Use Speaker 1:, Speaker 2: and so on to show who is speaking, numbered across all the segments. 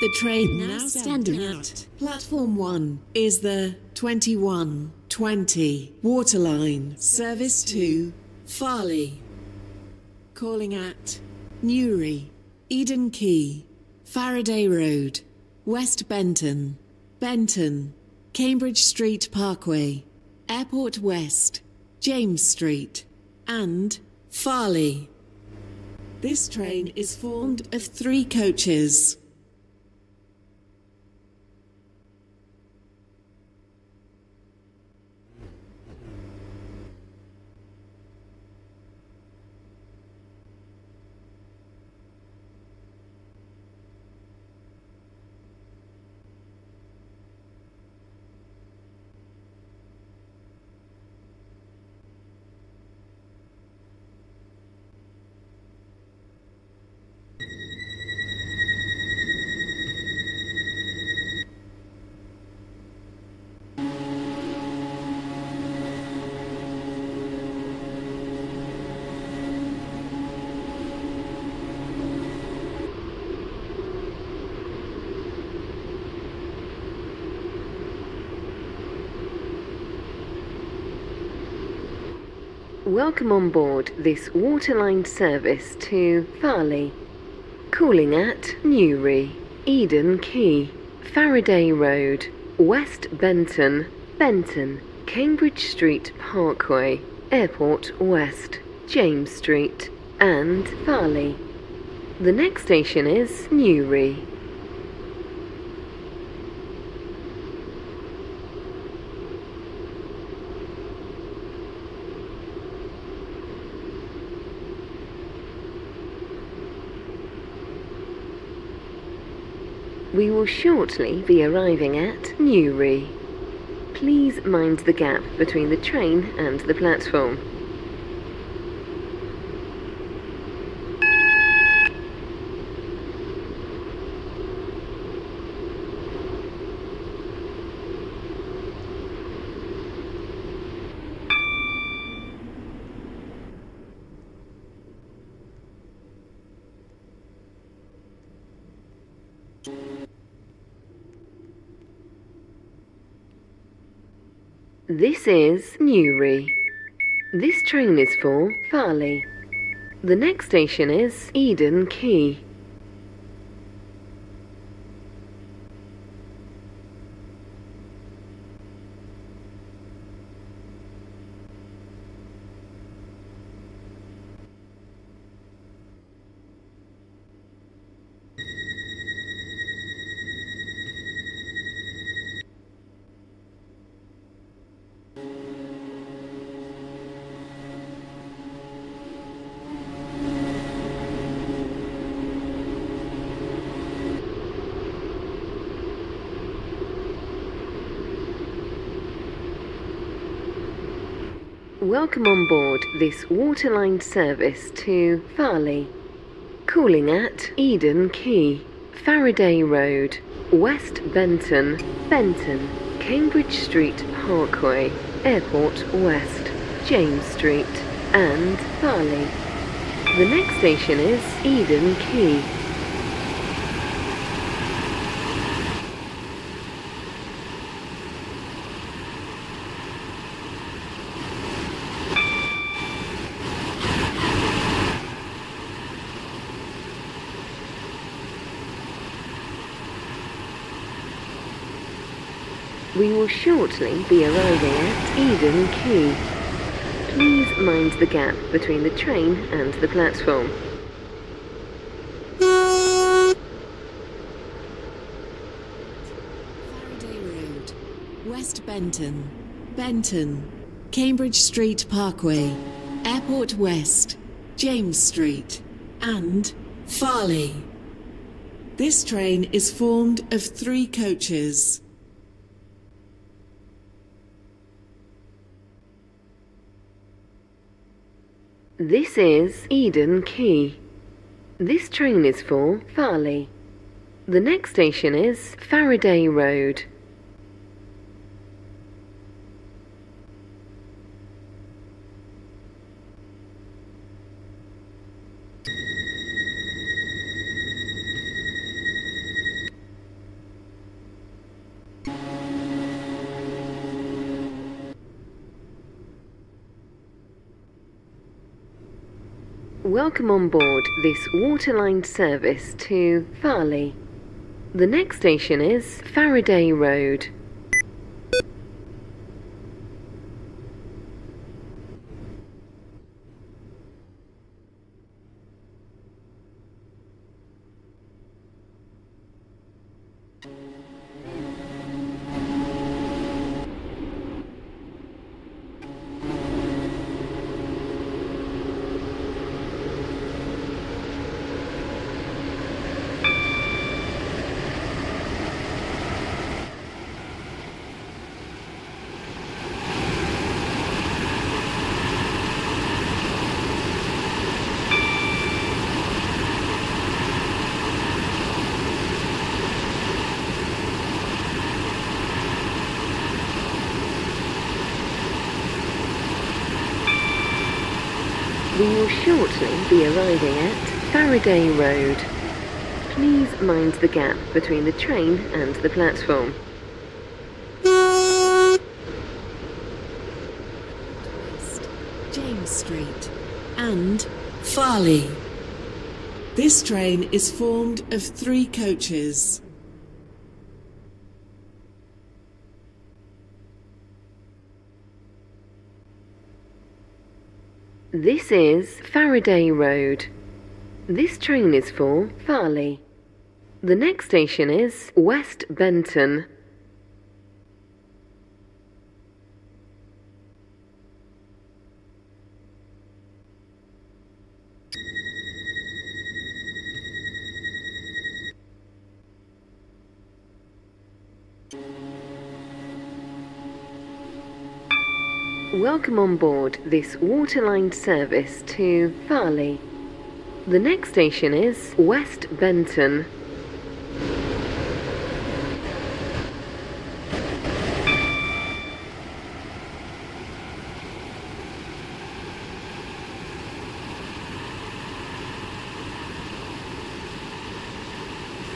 Speaker 1: The train now standing at platform 1 is the 2120 Waterline service to Farleigh. Calling at Newry, Eden Quay, Faraday Road, West Benton, Benton, Cambridge Street Parkway, Airport West, James Street, and Farleigh. This train is formed of three coaches.
Speaker 2: Welcome on board this waterline service to Farleigh. Calling at Newry, Eden Quay, Faraday Road, West Benton, Benton, Cambridge Street Parkway, Airport West, James Street, and Farleigh. The next station is Newry. We will shortly be arriving at Newry. Please mind the gap between the train and the platform. This is Newry. This train is for Farleigh. The next station is Eden Quay. Welcome on board this waterline service to Farleigh. Calling at Eden Quay, Faraday Road, West Benton, Benton, Cambridge Street Parkway, Airport West, James Street, and Farleigh. The next station is Eden Quay. Shortly be arriving at Eden Quay. Please mind the gap between the train and the platform.
Speaker 1: Faraday Road, West Benton, Benton, Cambridge Street Parkway, Airport West, James Street, and Farleigh. This train is formed of three coaches.
Speaker 2: This is Eden Quay. This train is for Farleigh. The next station is Faraday Road. Welcome on board this waterline service to Farleigh. The next station is Faraday Road. We will be arriving at Faraday Road. Please mind the gap between the train and the platform.
Speaker 3: James Street, and Farleigh.
Speaker 1: This train is formed of three coaches.
Speaker 2: This is Faraday Road. This train is for Farleigh. The next station is West Benton. Welcome on board this waterline service to Farleigh. The next station is West Benton.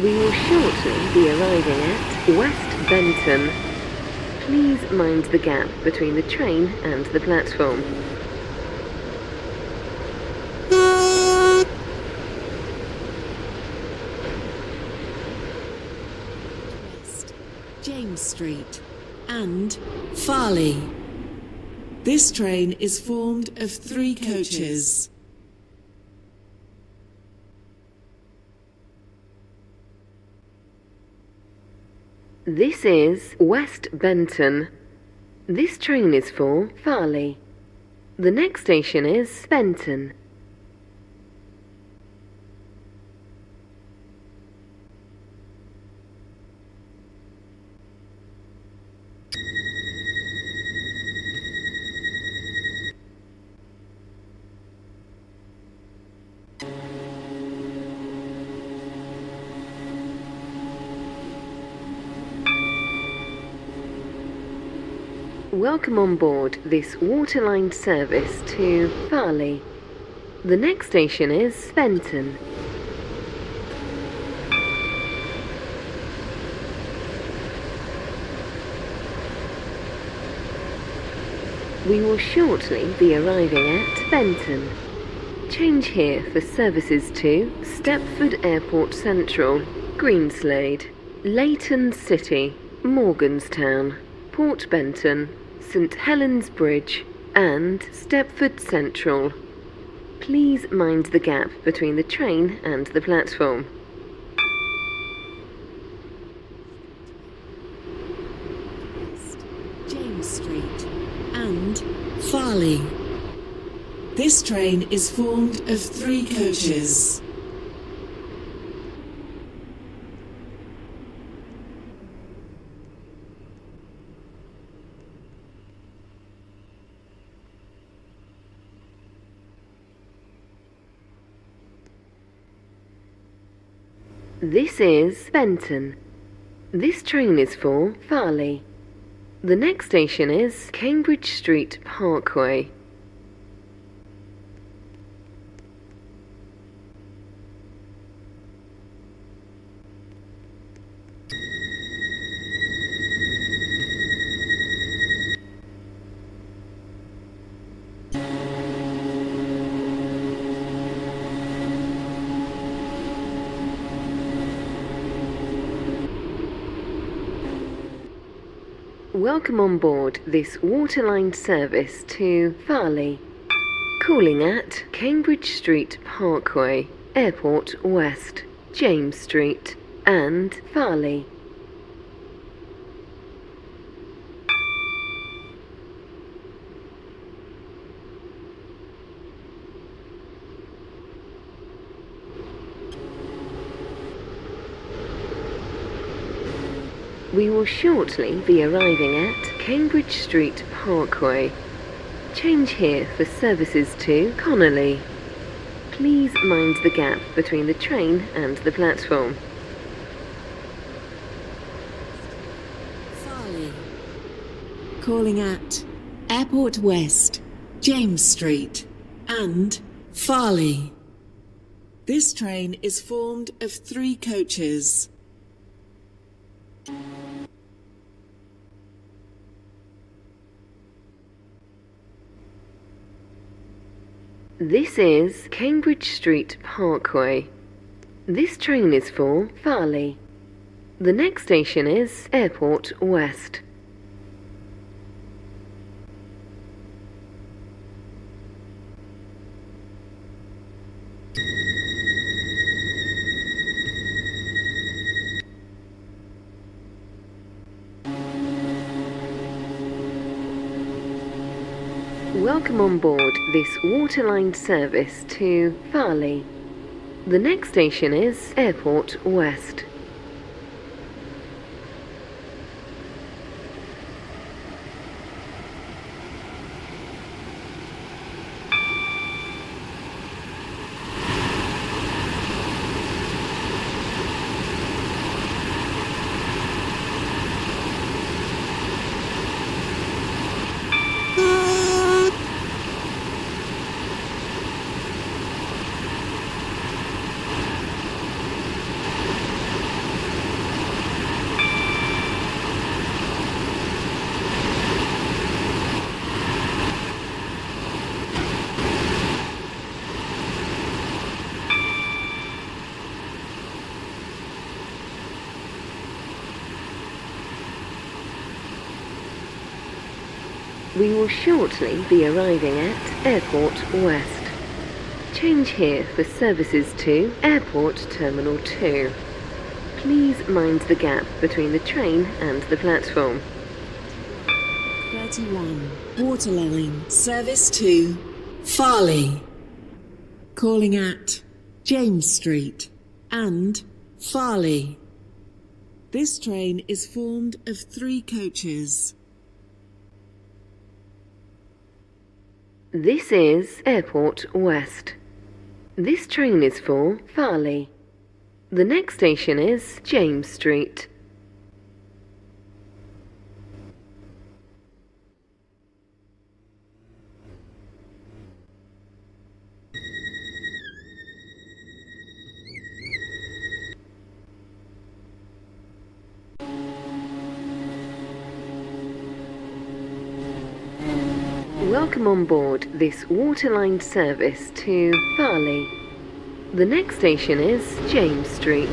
Speaker 2: We will shortly be arriving at West Benton. Please mind the gap between the train and the platform.
Speaker 3: James Street, and Farleigh.
Speaker 1: This train is formed of three coaches.
Speaker 2: This is West Benton. This train is for Farleigh. The next station is Benton. Welcome on board this waterline service to Farleigh. The next station is Benton. We will shortly be arriving at Benton. Change here for services to Stepford Airport Central, Greenslade, Leighton City, Morganstown, Port Benton, St Helens Bridge, and Stepford Central. Please mind the gap between the train and the platform.
Speaker 3: James Street, and Farleigh.
Speaker 1: This train is formed of three coaches.
Speaker 2: This is Benton. This train is for Farleigh. The next station is Cambridge Street Parkway. Welcome on board this Waterline service to Farleigh. Calling at Cambridge Street Parkway, Airport West, James Street, and Farleigh. We will shortly be arriving at Cambridge Street Parkway. Change here for services to Connolly. Please mind the gap between the train and the platform.
Speaker 1: Farleigh. Calling at Airport West, James Street, and Farleigh. This train is formed of three coaches.
Speaker 2: This is Cambridge Street Parkway. This train is for Farleigh. The next station is Airport West. Welcome on board this Waterline service to Farleigh. The next station is Airport West. We will shortly be arriving at Airport West. Change here for services to Airport Terminal 2. Please mind the gap between the train and the platform.
Speaker 1: 31. Waterline. Service to Farleigh. Calling at James Street and Farleigh. This train is formed of three coaches.
Speaker 2: This is Airport West. This train is for Farleigh. The next station is James Street. Welcome on board this Waterline service to Farleigh. The next station is James Street.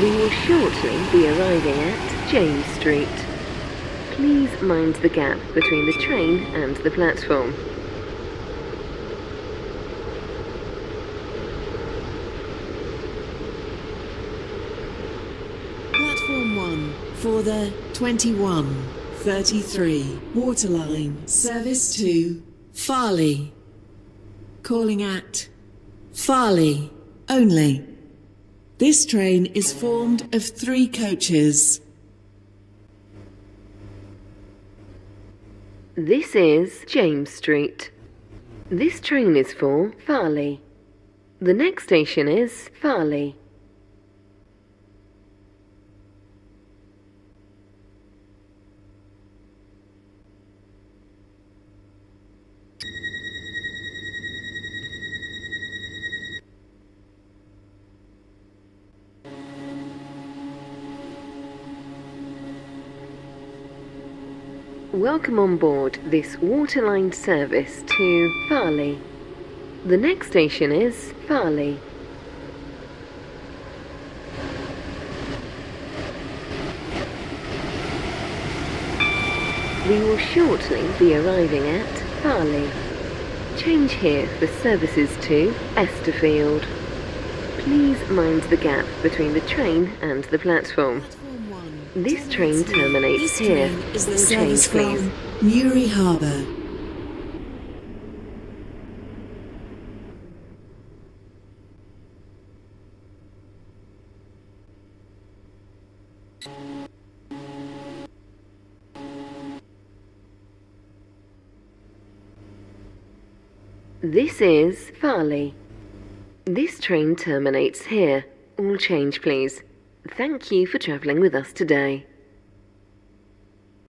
Speaker 2: We will shortly be arriving at James Street. Please mind the gap between the train and the platform.
Speaker 1: Platform 1 for the 21. 33. Waterline. Service to Farleigh. Calling at Farleigh only. This train is formed of three coaches.
Speaker 2: This is James Street. This train is for Farleigh. The next station is Farleigh. Welcome on board this Waterline service to Farleigh. The next station is Farleigh. We will shortly be arriving at Farleigh. Change here for services to Esterfield. Please mind the gap between the train and the platform.
Speaker 3: Platform 1.
Speaker 2: This train terminates
Speaker 1: This
Speaker 2: here.
Speaker 1: train is the service from Newry Harbour.
Speaker 2: This is Farleigh. This train terminates here. All change, please. Thank you for travelling with us today.